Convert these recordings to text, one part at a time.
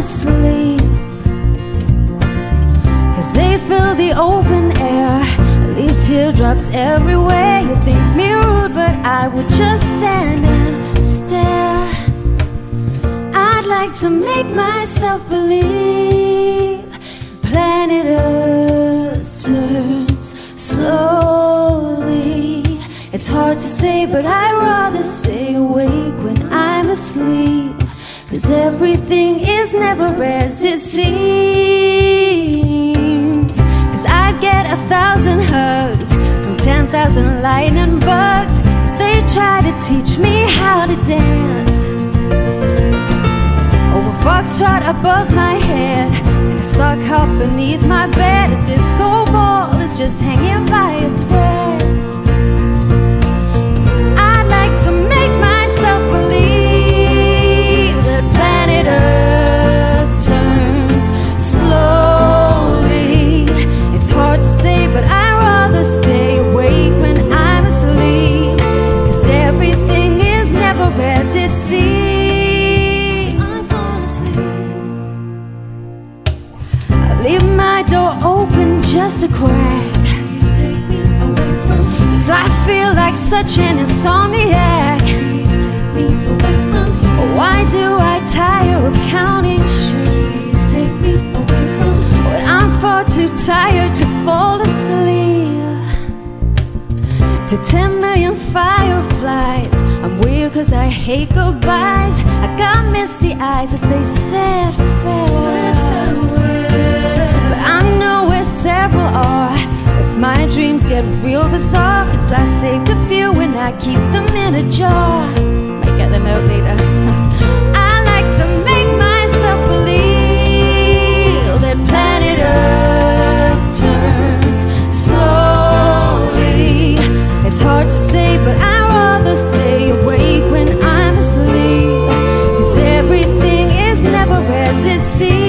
asleep. Cause they fill the open air, leave teardrops everywhere. You think me rude, but I would just stand and stare. I'd like to make myself believe planet Earth turns slowly. It's hard to say, but I'd rather stay awake when I'm asleep. Cause everything is never as it seems. Cause I'd get a thousand hugs from ten thousand lightning bugs. As they try to teach me how to dance. Oh, a foxtrot above my head and a sock hop beneath my bed. A disco ball is just hanging by a thread. Leave my door open just a crack. Cause I feel like such an insomniac. Why do I tire of counting sheep? When I'm far too tired to fall asleep. To 10 million fireflies. I'm weird cause I hate goodbyes. I got misty eyes as they said farewell. Get real bizarre, cause I save a few when I keep them in a jar. Might get them out later. I like to make myself believe that planet Earth turns slowly. It's hard to say, but I'd rather stay awake when I'm asleep. Cause everything is never as it seems.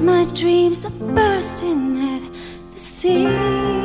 My dreams are bursting at the seams.